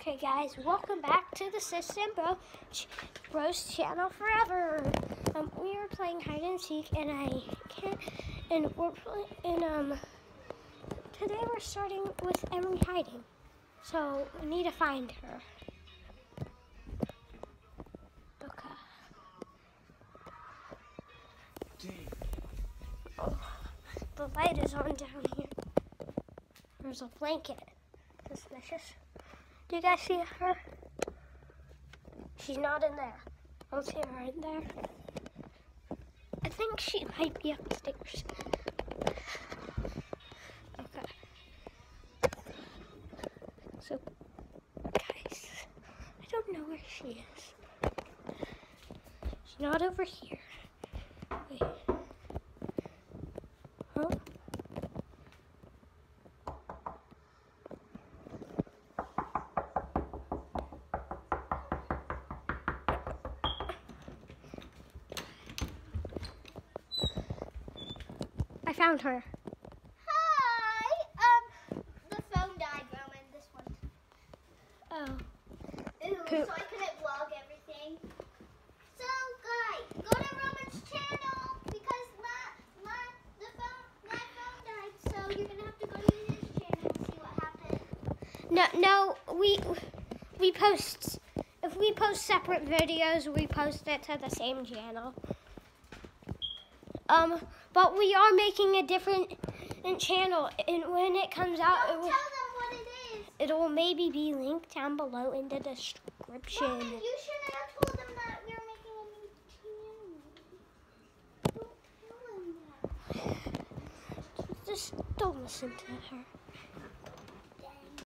Okay, guys, welcome back to the System Bro ch- Bros channel forever. Um, we are playing hide and seek, and I can't. And we're playing. And um, today we're starting with Emery hiding. So we need to find her. Okay. Oh, the light is on down here. There's a blanket. Suspicious. Do you guys see her? She's not in there. I don't see her in there. I think she might be upstairs. Okay. So, guys, I don't know where she is. She's not over here. Wait. Huh? I found her. Hi. Um, the phone died, Roman. This one. Oh. Ooh, Poop. so I couldn't vlog everything. So, guys, go to Roman's channel because my my the phone my phone died. So you're gonna have to go to his channel and see what happened. No, no, we we post if we post separate videos, we post it to the same channel. Um, but we are making a different channel, and when it comes out, it Don't will, tell them what it is. it will maybe be linked down below in the description. Roman, you shouldn't have told them that we were making a new channel. Don't tell them that. Just don't listen to her.